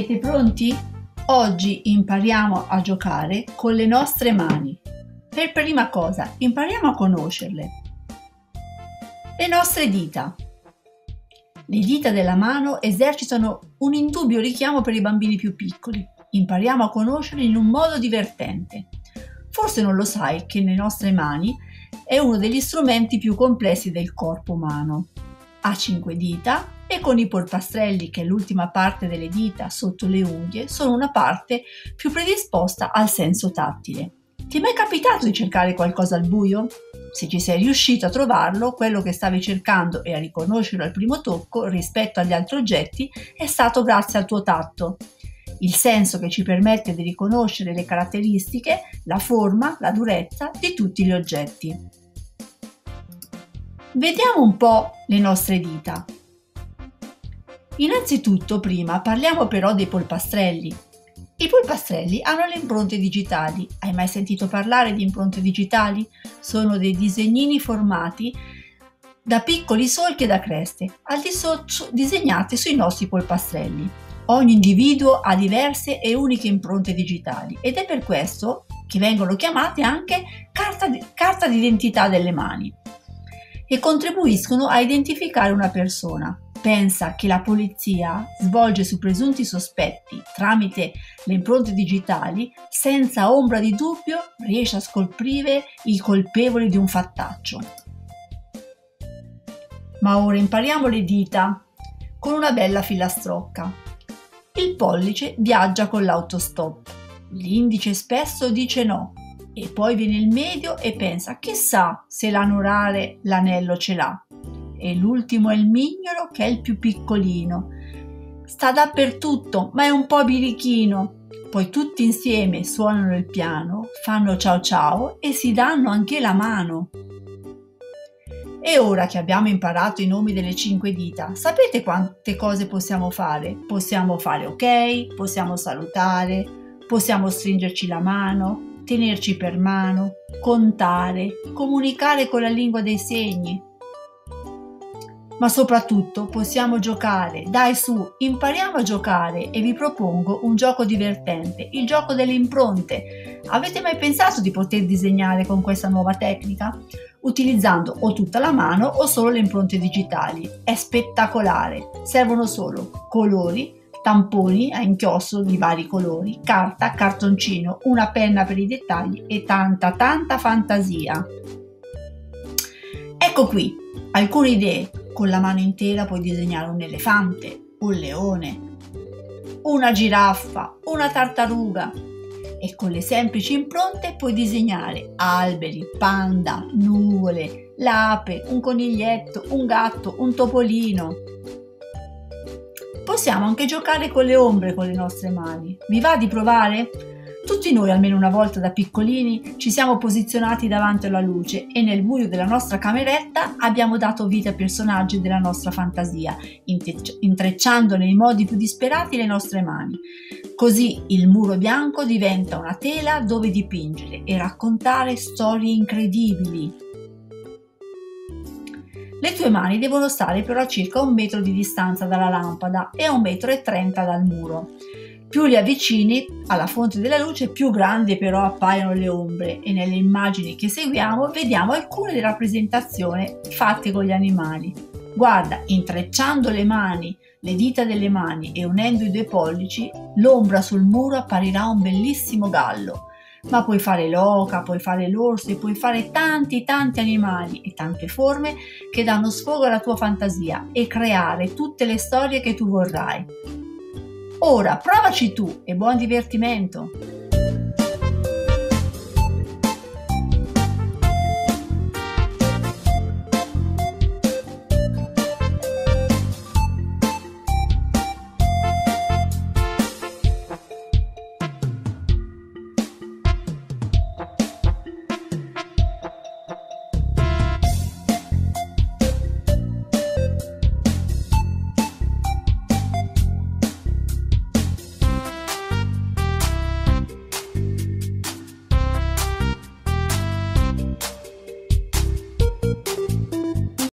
Siete pronti? Oggi impariamo a giocare con le nostre mani. Per prima cosa, impariamo a conoscerle. Le nostre dita. Le dita della mano esercitano un indubbio richiamo per i bambini più piccoli. Impariamo a conoscerle in un modo divertente. Forse non lo sai che le nostre mani è uno degli strumenti più complessi del corpo umano. Ha cinque dita e con i polpastrelli, che è l'ultima parte delle dita sotto le unghie, sono una parte più predisposta al senso tattile. Ti è mai capitato di cercare qualcosa al buio? Se ci sei riuscito a trovarlo, quello che stavi cercando e a riconoscerlo al primo tocco rispetto agli altri oggetti è stato grazie al tuo tatto. Il senso che ci permette di riconoscere le caratteristiche, la forma, la durezza di tutti gli oggetti. Vediamo un po' le nostre dita. Innanzitutto, prima parliamo però dei polpastrelli. I polpastrelli hanno le impronte digitali. Hai mai sentito parlare di impronte digitali? Sono dei disegnini formati da piccoli solchi e da creste, al di sotto disegnate sui nostri polpastrelli. Ogni individuo ha diverse e uniche impronte digitali ed è per questo che vengono chiamate anche carta, carta d'identità delle mani e contribuiscono a identificare una persona pensa che la polizia svolge su presunti sospetti tramite le impronte digitali, senza ombra di dubbio riesce a scoprire il colpevole di un fattaccio. Ma ora impariamo le dita con una bella filastrocca. Il pollice viaggia con l'autostop, l'indice spesso dice no e poi viene il medio e pensa chissà se l'anulare l'anello ce l'ha e l'ultimo è il mignolo che è il più piccolino. Sta dappertutto, ma è un po' birichino. Poi tutti insieme suonano il piano, fanno ciao ciao e si danno anche la mano. E ora che abbiamo imparato i nomi delle cinque dita, sapete quante cose possiamo fare? Possiamo fare ok, possiamo salutare, possiamo stringerci la mano, tenerci per mano, contare, comunicare con la lingua dei segni, ma soprattutto possiamo giocare. Dai su, impariamo a giocare e vi propongo un gioco divertente, il gioco delle impronte. Avete mai pensato di poter disegnare con questa nuova tecnica? Utilizzando o tutta la mano o solo le impronte digitali. È spettacolare, servono solo colori, tamponi a inchiostro di vari colori, carta, cartoncino, una penna per i dettagli e tanta tanta fantasia. Ecco qui alcune idee con la mano intera puoi disegnare un elefante, un leone, una giraffa, una tartaruga e con le semplici impronte puoi disegnare alberi, panda, nuvole, l'ape, un coniglietto, un gatto, un topolino. Possiamo anche giocare con le ombre con le nostre mani. Vi va di provare? Tutti noi, almeno una volta da piccolini, ci siamo posizionati davanti alla luce e nel buio della nostra cameretta abbiamo dato vita ai personaggi della nostra fantasia, intrecciando nei modi più disperati le nostre mani. Così il muro bianco diventa una tela dove dipingere e raccontare storie incredibili. Le tue mani devono stare però a circa un metro di distanza dalla lampada e a un metro e trenta dal muro. Più li avvicini alla fonte della luce, più grandi però appaiono le ombre e nelle immagini che seguiamo vediamo alcune rappresentazioni fatte con gli animali. Guarda, intrecciando le mani, le dita delle mani e unendo i due pollici, l'ombra sul muro apparirà un bellissimo gallo. Ma puoi fare l'oca, puoi fare l'orso e puoi fare tanti tanti animali e tante forme che danno sfogo alla tua fantasia e creare tutte le storie che tu vorrai. Ora provaci tu e buon divertimento!